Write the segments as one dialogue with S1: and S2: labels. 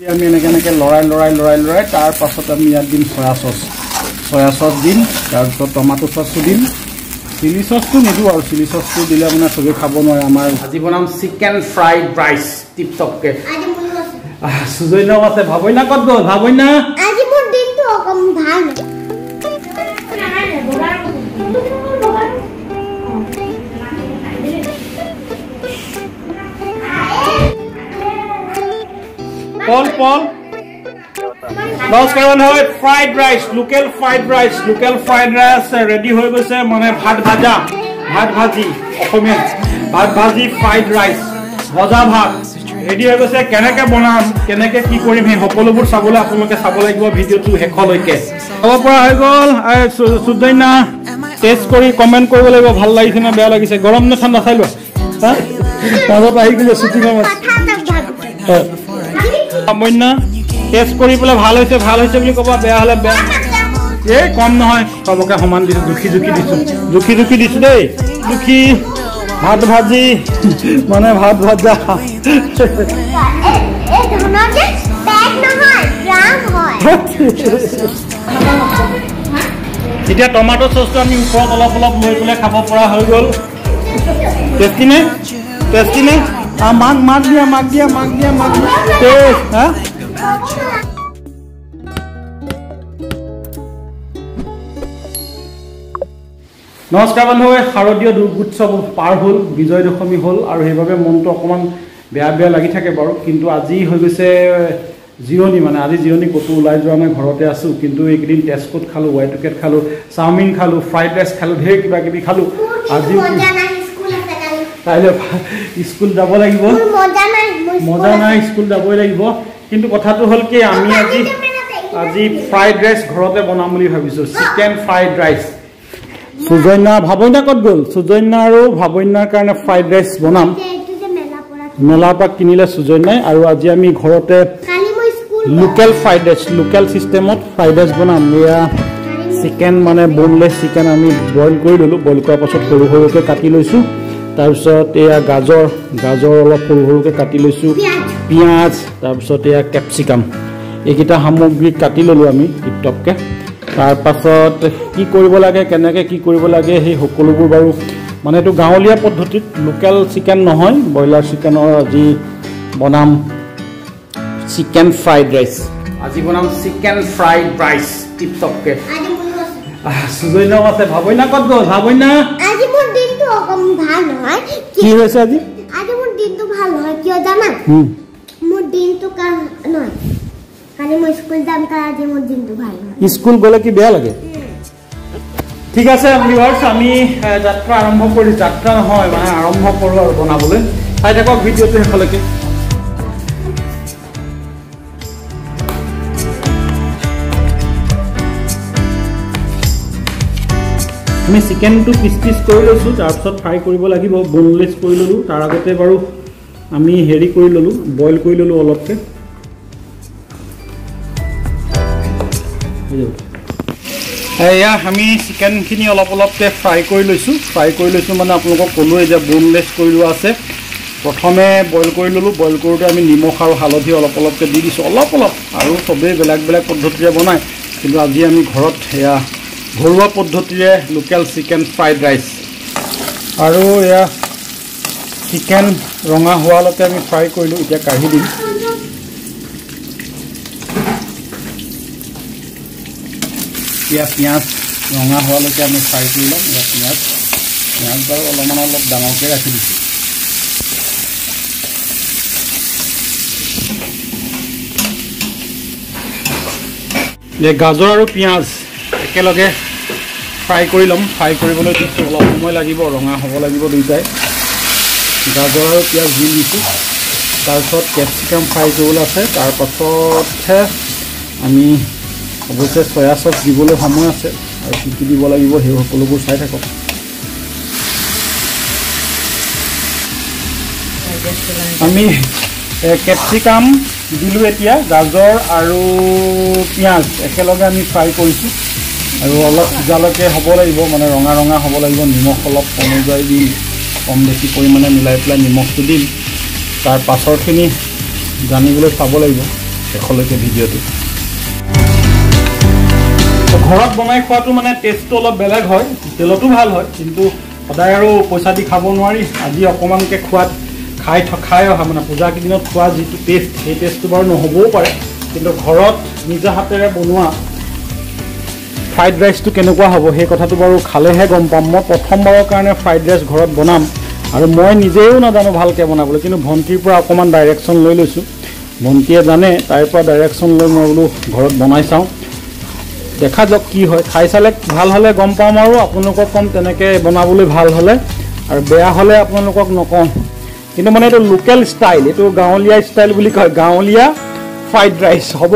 S1: আমি এনেকৈ এনেকৈ লৰাই লৰাই লৰাই লৰাই তাৰ পাছত আমি ইয়াত দিম চয়া চচ। চয়া চচ দিম তাৰপিছত টমাটো চচটো দিম। চিলি চচটো নিদিওঁ আৰু চিলি চচটো দিলে মানে চবেই খাব নোৱাৰে। আমাৰ আজি বনাম চিকেন ফ্ৰাইড ৰাইচ টিপ টপকৈ
S2: আজি মোৰ আছে।
S1: ভাবইনা ক'ত গ'ল? ভাবইনা পল পল নমস্কাৰ হয় fried rice local fried rice local fried rice ready হৈ গৈছে মানে ভাত ভাজা ভাত ভাজি অসমীয়া ভাত ভাজি ফ্ৰাইড ৰাইচ ভজা ভাত ৰেডি হৈ গৈছে কেনেকৈ বনাম কেনেকৈ কি কৰিম সেই সকলোবোৰ চাবলৈ আপোনালোকে চাব লাগিব ভিডিঅ'টো শেষলৈকে। চাব পৰা হৈ গ'ল চুজন্যা টেষ্ট কৰি কমেণ্ট কৰিব লাগিব ভাল লাগিছে নে বেয়া লাগিছে গৰম নে ঠাণ্ডা চাই লোৱা? মাজত আহি গৈছে শ্বুটিঙৰ মাজত। হয়। সামান্য টেষ্ট কৰি পেলাই ভাল হৈছে ভাল হৈছে বুলি ক'ব বেয়া হ'লে বেয়া। এই কম নহয় চবকে সমান দিছোঁ জুখি জুখি দিছোঁ। জুখি জুখি দিছোঁ দেই। জুখি ভাত ভাজি মানে ভাত ভাজা। এতিয়া টমাটো চচটো আমি ওপৰত অলপ অলপ লৈ পেলাই খাব পৰা হৈ গ'ল। টেষ্টি নে? মাক দিয়া মাক দিয়া মাক দিয়া মাক দিয়া টেষ্ট হা নমস্কাৰ বন্ধু শাৰদীয় দুৰ্গোৎসৱ পাৰ হ'ল বিজয় দশমী হ'ল আৰু সেইবাবে মনটো অকণমান বেয়া বেয়া লাগি থাকে বাৰু। কিন্তু আজি হৈ গৈছে জিৰণি মানে। আজি জিৰণি ক'তো ওলাই যোৱা নাই ঘৰতে আছোঁ। কিন্তু এইকেইদিন টেষ্টকোট খালোঁ ৱাই টুকেট খালোঁ চাওমিন খালোঁ ফ্ৰাইড ৰাইচ খালোঁ ঢেৰ কিবা কিবি খালোঁ আজি কাইলৈ স্কুল যাব লাগিব। মজা নাই স্কুল যাবই লাগিব। কিন্তু কথাটো হ'ল কি আমি আজি আজি ফ্ৰাইড ৰাইচ ঘৰতে বনাম বুলি ভাবিছোঁ চিকেন ফ্ৰাইড ৰাইচ সুজন্যা ভাবন্যা ক'ত গ'ল? সুজন্যা আৰু ভাবন্যাৰ কাৰণে ফ্ৰাইড ৰাইচ বনাম। মেলাৰ পৰা কিনিলে। সুজন্যাই আৰু আজি আমি ঘৰতে লোকেল ফ্ৰাইড ৰাইচ লোকেল ছিষ্টেমত ফ্ৰাইড ৰাইচ বনাম। এয়া চিকেন মানে বনলেছ চিকেন আমি বইল কৰি ল'লোঁ। বইল কৰাৰ পাছত সৰু সৰুকৈ কাটি লৈছোঁ। তাৰপিছত এয়া গাজৰ গাজৰ অলপ সৰু সৰুকৈ কাটি লৈছোঁ। পিঁয়াজ। তাৰপিছত এয়া কেপচিকাম। এইকেইটা সামগ্ৰী কাটি ল'লোঁ আমি টিপটপকৈ। তাৰপাছত কি কৰিব লাগে কেনেকৈ কি কৰিব লাগে সেই সকলোবোৰ বাৰু মানে এইটো গাঁৱলীয়া পদ্ধতিত লোকেল চিকেন নহয় ব্ৰইলাৰ চিকেনৰ আজি বনাম চিকেন ফ্ৰাইড ৰাইচ। আজি বনাম চিকেন ফ্ৰাইড ৰাইচ টিপটপকৈ। আছে? ভাবন্যা ক'ত গ'ল
S2: দিনটো অকণ ভাল নহয়
S1: কি হৈছে আজি?
S2: আজি মোৰ দিনটো ভাল নহয় কিয় জানা?
S1: হুম।
S2: মোৰ দিনটো কাৰণ নহয়। কালি মই স্কুল যাম কাৰণ আজি মোৰ দিনটো ভাল নহয়।
S1: স্কুল গ'লে কি বেয়া লাগে? ঠিক আছে ভিউৱাৰ্ছ আমি যাত্ৰা আৰম্ভ কৰি যাত্ৰা নহয় মানে আৰম্ভ কৰোঁ আৰু বনাবলৈ। চাই থাকক ভিডিঅ'টো শেষলৈকে। আমি চিকেনটো পিচ পিচ কৰি লৈছোঁ তাৰপিছত ফ্ৰাই কৰিব লাগিব বনলেছ কৰি ল'লোঁ। তাৰ আগতে বাৰু আমি হেৰি কৰি ল'লোঁ বইল কৰি ল'লোঁ অলপকৈ। এয়া আমি চিকেনখিনি অলপ অলপকৈ ফ্ৰাই কৰি লৈছোঁ। ফ্ৰাই কৰি লৈছোঁ মানে আপোনালোকক ক'লোৱে যে বনলেছ কৰি লোৱা আছে। প্ৰথমে বইল কৰি ল'লোঁ। বইল কৰোঁতে আমি নিমখ আৰু হালধি অলপ অলপকৈ দি দিছোঁ। অলপ অলপ আৰু চবেই বেলেগ বেলেগ পদ্ধতিৰে বনায়। কিন্তু আজি আমি ঘৰত এয়া ঘৰুৱা পদ্ধতিৰে লোকেল চিকেন ফ্ৰাইড ৰাইচ। আৰু এয়া চিকেন ৰঙা হোৱালৈকে আমি ফ্ৰাই কৰিলোঁ এতিয়া কাঢ়ি দিম। এতিয়া পিঁয়াজ ৰঙা হোৱালৈকে আমি ফ্ৰাই কৰি ল'ম এতিয়া পিঁয়াজ। পিঁয়াজ বাৰু অলপমান অলপ ডাঙৰকৈ ৰাখি দিছোঁ। গাজৰ আৰু পিঁয়াজ একেলগে ফ্ৰাই কৰি ল'ম। ফ্ৰাই কৰিবলৈ দিছোঁ অলপ সময় লাগিব ৰঙা হ'ব লাগিব দুয়োটাই। গাজৰ আৰু পিঁয়াজ দি দিছোঁ। তাৰপিছত কেপচিকাম ফ্ৰাই কৰিবলৈ আছে। তাৰপাছতহে আমি অৱশ্যে চয়া চচ দিবলৈ সময় আছে। আৰু কি কি দিব লাগিব সেই সকলোবোৰ চাই থাকক। আমি কেপচিকাম দিলোঁ এতিয়া। গাজৰ আৰু পিঁয়াজ একেলগে আমি ফ্ৰাই কৰিছোঁ। আৰু অলপ সিজালৈকে হ'ব লাগিব মানে ৰঙা ৰঙা হ'ব লাগিব নিমখ অলপ অনুযায়ী দিম কম বেছি পৰিমাণে মিলাই পেলাই নিমখটো দিম। তাৰ পাছৰখিনি জানিবলৈ চাব লাগিব শেষলৈকে ভিডিঅ'টো। ঘৰত বনাই খোৱাটো মানে টেষ্টটো অলপ বেলেগ হয় তেলতো ভাল হয় কিন্তু সদায় আৰু পইচা দি খাব নোৱাৰি। আজি অকণমানকৈ খোৱাত খাই খাই অহা মানে পূজা কেইদিনত খোৱা যিটো টেষ্ট সেই টেষ্টটো বাৰু নহ'বও পাৰে। কিন্তু ঘৰত নিজা হাতেৰে বনোৱা ফ্ৰাইড ৰাইচটো কেনেকুৱা হ'ব সেই কথাটো বাৰু খালেহে গম পাম। মই প্ৰথমবাৰৰ কাৰণে ফ্ৰাইড ৰাইচ ঘৰত বনাম আৰু মই নিজেও নাজানো ভালকৈ বনাবলৈ কিন্তু ভণ্টিৰ পৰা অকণমান ডাইৰেকশ্যন লৈ লৈছোঁ। ভণ্টিয়ে জানে তাইৰ পৰা ডাইৰেকশ্যন লৈ মই বোলো ঘৰত বনাই চাওঁ। দেখা যাওক কি হয় খাই চালে ভাল হ'লে গম পাম আৰু আপোনালোকক ক'ম তেনেকৈ বনাবলৈ ভাল হ'লে আৰু বেয়া হ'লে আপোনালোকক নকওঁ। কিন্তু মানে এইটো লোকেল ষ্টাইল এইটো গাঁৱলীয়া ষ্টাইল বুলি কয় গাঁৱলীয়া ফ্ৰাইড ৰাইচ হ'ব।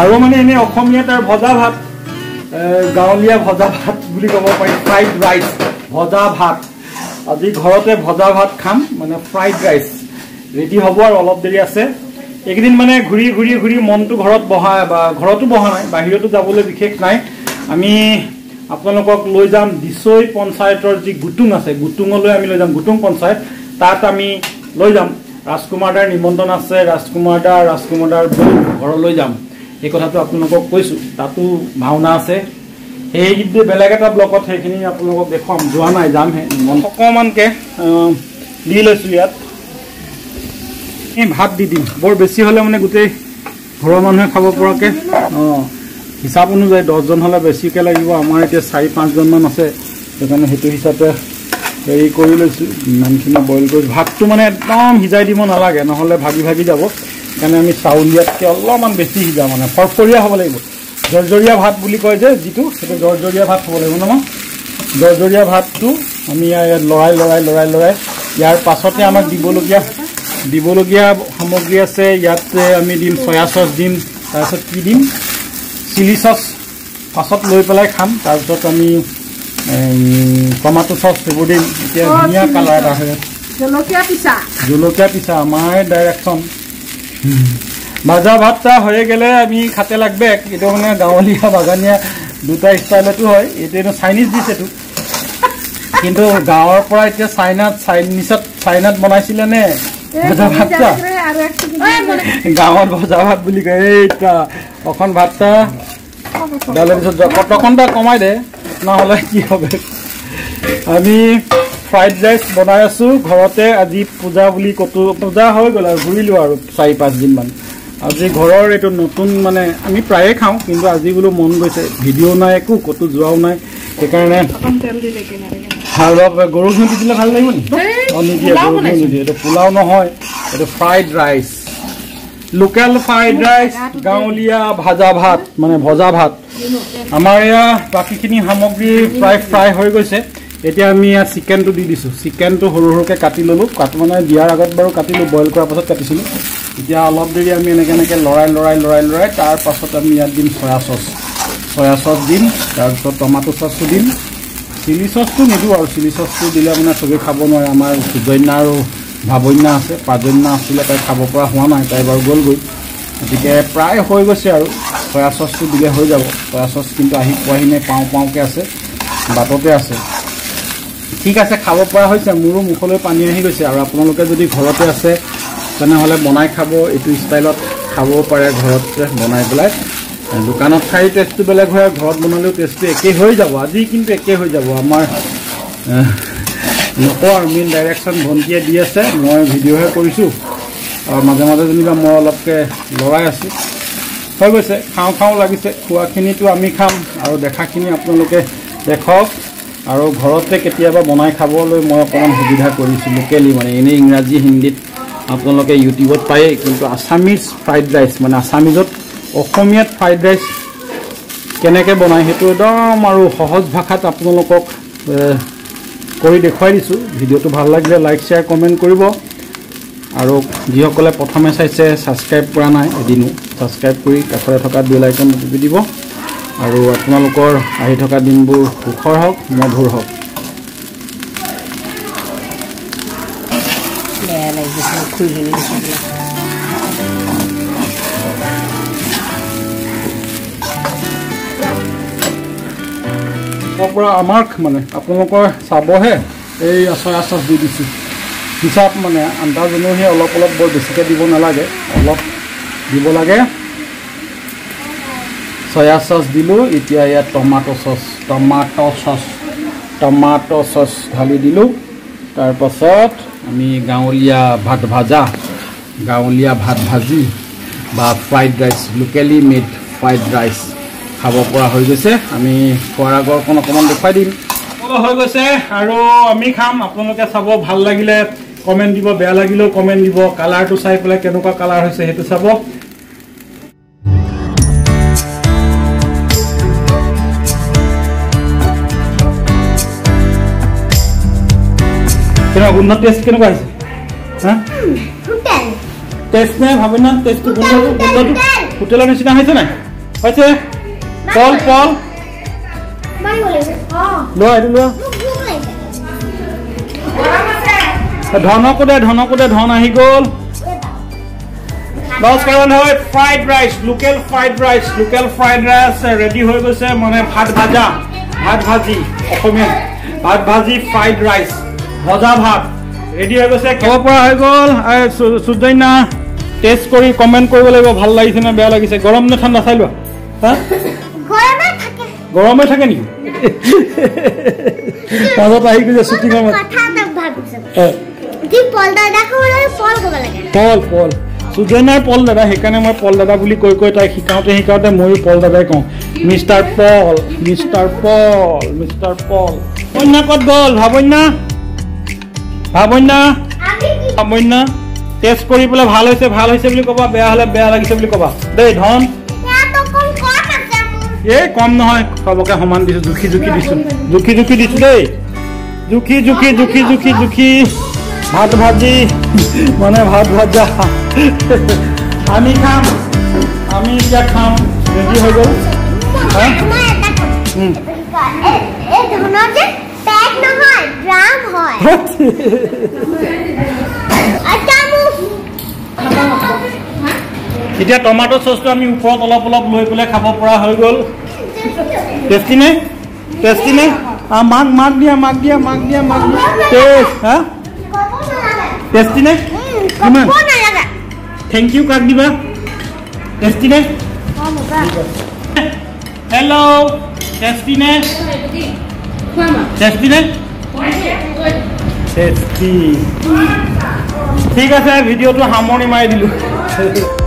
S1: আৰু মানে এনেই অসমীয়া তাৰ ভজা ভাত গাঁৱলীয়া ভজা ভাত বুলি ক'ব পাৰি ফ্ৰাইড ৰাইচ ভজা ভাত। আজি ঘৰতে ভজা ভাত খাম মানে ফ্ৰাইড ৰাইচ ৰেডি হ'ব আৰু অলপ দেৰি আছে। এইকেইদিন মানে ঘূৰি ঘূৰি ঘূৰি মনটো ঘৰত বহা বা ঘৰতো বহা নাই বাহিৰতো যাবলৈ বিশেষ নাই। আমি আপোনালোকক লৈ যাম দিছৈ পঞ্চায়তৰ যি গুটুং আছে গুটুঙলৈ আমি লৈ যাম গুটুং পঞ্চায়ত। তাত আমি লৈ যাম। ৰাজকুমাৰ দাৰ নিমন্ত্ৰণ আছে ৰাজকুমাৰ দা ৰাজকুমাৰ দাৰ ঘৰলৈ যাম। এই কথাটো আপোনালোকক কৈছোঁ। তাতো ভাওনা আছে। সেই বেলেগ এটা ব্লকত সেইখিনি আপোনালোকক দেখুৱাম। যোৱা নাই যামহে মন অকণমানকৈ দি লৈছোঁ ইয়াত। এই ভাত দি দিম। বৰ বেছি হ'লে মানে গোটেই ঘৰৰ মানুহে খাব পৰাকৈ। অঁ হিচাপ অনুযায়ী দহজন হ'লে বেছিকৈ লাগিব। আমাৰ এতিয়া চাৰি পাঁচজনমান আছে। সেইকাৰণে সেইটো হিচাপে হেৰি কৰি লৈছোঁ। ইমানখিনি বইল কৰিছোঁ ভাতটো মানে একদম সিজাই দিব নালাগে। নহ'লে ভাগি ভাগি যাব। সেইকাৰণে আমি চাউল দিয়াতকৈ অলপমান বেছি সিজাওঁ মানে ফৰফৰীয়া হ'ব লাগিব। জৰ্জৰীয়া ভাত বুলি কয় যে যিটো সেইটো জৰ্জৰীয়া ভাত হ'ব লাগিব নহয়। জৰ্জৰীয়া ভাতটো আমি লৰাই লৰাই লৰাই লৰাই। ইয়াৰ পাছতে আমাক দিবলগীয়া দিবলগীয়া সামগ্ৰী আছে। ইয়াতে আমি দিম চয়া চচ দিম তাৰপিছত কি দিম? চিলি চচ পাছত লৈ পেলাই খাম। তাৰপিছত আমি টমাটো চচ সেইবোৰ দিম। এতিয়া ধুনীয়া কালাৰ এটা হৈ
S3: জলকীয়া পিছা।
S1: জলকীয়া পিছা আমাৰ ডাইৰেকশ্যন ভাজা ভাতটা হয়ে গেলে আমি খাতে লাগবে। এইটো মানে গাঁৱলীয়া বাগানীয়া দুটা ষ্টাইলতো হয়। এইটো এইটো চাইনিজ ডিছ এইটো। কিন্তু গাঁৱৰ পৰা এতিয়া চাইনাত চাইনিজত চাইনাত বনাইছিলে নে? ভজা ভাতটা?
S3: এক
S1: গাঁৱত ভজা ভাত বুলি কয়। এইটা অকণ ভাতটা। ডালে পিছত কটকণটা কমাই দে। নহ'লে কি হবে? আমি ফ্ৰাইড ৰাইচ বনাই আছোঁ। ঘৰতে আজি পূজা বুলি ক'তো পূজা হৈ গ'ল আৰু ঘূৰিলোঁ আৰু চাৰি পাঁচদিনমান আজি ঘৰৰ এইটো নতুন মানে আমি প্ৰায়ে খাওঁ কিন্তু আজি বোলো মন গৈছে। ভিডিঅ' নাই একো ক'তো যোৱাও নাই। সেইকাৰণে
S3: তেল দিলে কিনাৰে
S1: অলপ গৰু ঘিউ দি দিলে ভাল লাগিব নি? অঁ নিদিয়ে গৰু ঘিউ। নিদিয়ে। এইটো পোলাও নহয় এইটো fried rice. Local fried rice গাঁৱলীয়া ভাজা ভাত মানে ভজা ভাত। আমাৰ এয়া বাকীখিনি সামগ্ৰী প্ৰায় ফ্ৰাই হৈ গৈছে। এতিয়া আমি ইয়াত চিকেনটো দি দিছোঁ। চিকেনটো সৰু সৰুকৈ কাটি ল'লোঁ। কাটি মানে দিয়াৰ আগত বাৰু কাটিলোঁ বইল কৰাৰ পাছত কাটিছিলোঁ। এতিয়া অলপ দেৰি আমি এনেকৈ এনেকৈ লৰাই লৰাই লৰাই লৰাই তাৰ পাছত আমি ইয়াত দিম চয়া চচ। চয়া চচ দিম তাৰপিছত টমাটো চচটো দিম। চিলি চচটো নিদিওঁ আৰু চিলি চচটো দিলে মানে চবেই খাব নোৱাৰে। আমাৰ সুজন্যা আৰু ভাৱন্যা আছে প্ৰাজন্যা আছিলে তাই খাব পৰা হোৱা নাই তাই বাৰু গ'লগৈ। গতিকে প্ৰায় হৈ গৈছে আৰু। চয়া চচটো দিলে হৈ যাব। চয়া চচ কিন্তু আহি পোৱাহি নাই পাওঁ পাওঁকৈ আছে বাটতে আছে। ঠিক আছে খাব পৰা হৈছে মোৰো মুখলৈ পানী আহি গৈছে আৰু আপোনালোকে যদি ঘৰতে আছে তেনেহ'লে বনাই খাব এইটো ষ্টাইলত খাব পাৰে ঘৰতে বনাই পেলাই। দোকানত খাই টেষ্টটো বেলেগ হয় ঘৰত বনালেও টেষ্টটো একেই হৈ যাব আজি কিন্তু একেই হৈ যাব। আমাৰ নকওঁ আৰু মেইন ডাইৰেকশ্যন ভণ্টিয়ে দি আছে মই ভিডিঅ'হে কৰিছোঁ। আৰু মাজে মাজে যেনিবা মই অলপকৈ লৰাই আছোঁ। হৈ গৈছে খাওঁ খাওঁ লাগিছে খোৱাখিনিতো আমি খাম আৰু দেখাখিনি আপোনালোকে দেখক। আৰু ঘৰতে কেতিয়াবা বনাই খাবলৈ মই অকণমান সুবিধা কৰিছোঁ লোকেলি মানে এনেই ইংৰাজী হিন্দীত আপোনালোকে ইউটিউবত পায়েই কিন্তু আছামিজ ফ্ৰাইড ৰাইচ মানে আছামিজত অসমীয়াত ফ্ৰাইড ৰাইচ কেনেকৈ বনায় সেইটো একদম আৰু সহজ ভাষাত আপোনালোকক কৰি দেখুৱাই দিছোঁ। ভিডিঅ'টো ভাল লাগিলে লাইক শ্বেয়াৰ কমেণ্ট কৰিব। আৰু যিসকলে প্ৰথমে চাইছে ছাবস্ক্ৰাইব কৰা নাই এদিনো ছাবস্ক্ৰাইব কৰি কাষৰে থকা বেল আইকন টিপি দিব। আৰু আপোনালোকৰ আহি থকা দিনবোৰ সুখৰ হওক মধুৰ হওক। পৰা আমাৰ মানে আপোনালোকৰ চাবহে এই চয়া চচ দি দিছোঁ। হিচাপ মানে আন্দাজনুহে অলপ অলপ বৰ বেছিকৈ দিব নালাগে অলপ দিব লাগে। চয়া চচ দিলোঁ এতিয়া ইয়াত tomato' sauce tomato' sauce tomato' sauce ঢালি দিলোঁ। তাৰপাছত আমি গাঁৱলীয়া ভাত ভাজা গাঁৱলীয়া ভাত ভাজি বা fried rice locally made fried rice খাব পৰা হৈ গৈছে। আমি খোৱাৰ আগৰকণ অকণমান দেখুৱাই দিম। হৈ গৈছে। আৰু আমি খাম। আপোনালোকে চাব ভাল লাগিলে কমেণ্ট দিব বেয়া লাগিলেও কমেণ্ট দিব। কালাৰটো চাই পেলাই কেনেকুৱা কালাৰ হৈছে সেইটো চাব। কেনেকুৱা গোন্ধ টেষ্ট কেনেকুৱা
S2: হোটেল
S1: টেষ্ট নে ভাবে না? টেষ্টটো গোন্ধটো গোন্ধটো। হোটেলৰ নিচিনা হৈছে নাই হৈছে? পল পল
S2: মাৰিব লাগিব অঁ।
S1: লোৱা এইটো লোৱা।
S2: মোক ভোক লাগিছে
S1: ধনকো দে ধনকো দে ধন আহি গ'ল। নমস্কাৰ হয় fried rice local fried rice local fried rice ready হৈ গৈছে মানে ভাত ভাজা। ভাত ভাজি অসমীয়া। ভাত ভাজি ফ্ৰাইড ৰাইচ ভজা ভাত। ৰেডি হৈ গৈছে? খাব পৰা হৈ গ'ল? সূৰ্যন্যা টেষ্ট কৰি কমেণ্ট কৰিব লাগিব। ভাল লাগিছে নে বেয়া লাগিছে? গৰম নে ঠাণ্ডা? চাই লোৱা।
S2: গৰমে থাকে।
S1: নেকি? মাজত আহি গৈছে শ্বুটিঙৰ মাজত।
S2: পল পল লাগে।
S1: পল দাদা সেইকাৰণে মই পল দাদা বুলি কৈ কৈ তাইক শিকাওঁতে শিকাওঁতে ময়ো পল দাদাই কওঁ। Mister Paul mister Paul mister Paul. Bhavanya ক'ত গ'ল? ভাৱন্যা ভাৱন্যা ভাৱন্যা টেষ্ট কৰি পেলাই ভাল হৈছে ভাল হৈছে বুলি ক'বা বেয়া হ'লে বেয়া লাগিছে বুলি ক'বা। দেই ধন। এই কম নহয় চবকে সমান দিছোঁ জুখি জুখি দিছোঁ। জুখি জুখি দিছোঁ দেই। জুখি জুখি জুখি জুখি জুখি। ভাত ভাজি মানে ভাত ভাজা। আমি খাম। আমি এতিয়া খাম। ৰেডি হৈ গ'ল। হা?
S2: পেক নহয় ড্ৰাম হয়। আচ্ছা মোক
S1: এতিয়া টমাটো চচটো আমি ওপৰত অলপ অলপ লৈ পেলাই খাব পৰা হৈ গ'ল। টেষ্টি নে? টেষ্টি নে? আ, মাক মাক দিয়া মাক দিয়া মাক দিয়া মাক দিয়া। টেষ্ট হা? টেষ্টি নে? কিমান? থেংক ইউ কাক দিবা? টেষ্টি নে?
S2: মুগা
S1: হেল্ল' টেষ্টি নে? টেষ্টি নে টেষ্টি ঠিক আছে ভিডিঅ'টো সামৰণি মাৰি দিলোঁ।